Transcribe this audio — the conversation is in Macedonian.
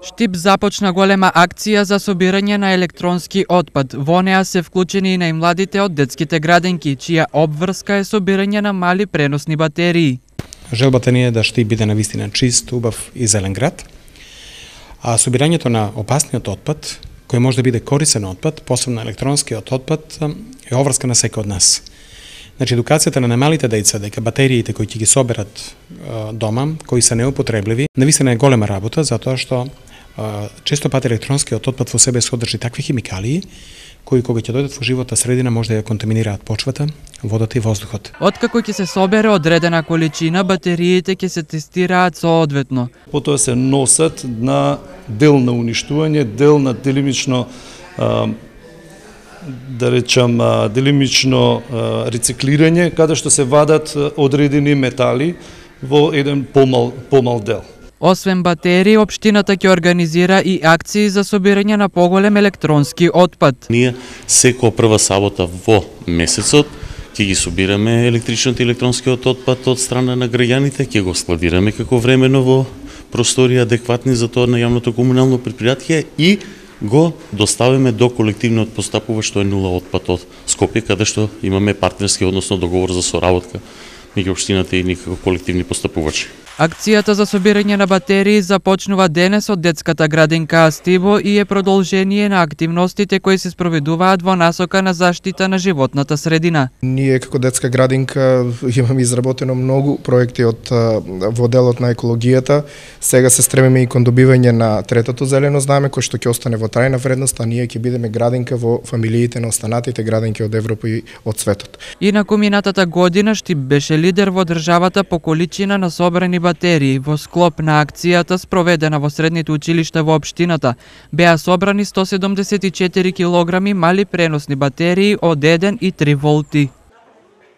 Штип започна голема акција за собирање на електронски отпад. Во неа се вклучени и најмладите од детските градинки, чија обврска е собирање на мали преносни батерии. Желбата ни е да Штип биде навистина чист, убав и зелен град, а собирањето на опасниот отпад, кој може да биде корисен отпад, посебно електронскиот отпад, е обврска на секој од нас. Значи, едукацијата на немалите деца дека батериите кои ќе ги соберат дома, кои се неупотребливи, навистина е голема работа, затоа што често пати електронскиот отпад во себе содржи такви химикалии кои кога ќе дојдат во живота средина може да ја контаминираат почвата, водата и воздухот. Откако ќе се собере одредена количина, батериите ќе се тестираат соодветно. Потоа се носат на дел на уништување, дел на делимично да речам делимично рециклирање каде што се вадат одредени метали во еден помал помал дел. Освен батерии, општината ќе организира и акции за собирање на поголем електронски отпад. Ние секоја прва сабота во месецот ќе ги собираме електричниот и електронскиот отпад од страна на граѓаните, ќе го складираме како времено во простори адекватни за тоа на јавното комунално предпријатие и го доставиме до колективниот постапува што е нула отпад од Скопје, каде што имаме партнерски, односно договор за соработка меѓу општината и никако колективни постапувачи. Акцијата за собирање на батерии започнува денес од детската градинка Астиво и е продолжение на активностите кои се спроведуваат во насока на заштита на животната средина. Ние како детска градинка имаме изработено многу проекти од во делот на екологијата. Сега се стремиме и кон добивање на третото зелено знаме кој што ќе остане во трајна вредност, а ние ќе бидеме градинка во фамилиите на останатите градинки од Европа и од светот. И на коминатата година Штип беше лидер во државата по количина на собрани батерии во склоп на акцијата спроведена во средните училишта во општината. Беа собрани 174 килограми мали преносни батерии од 1 и 3 волти.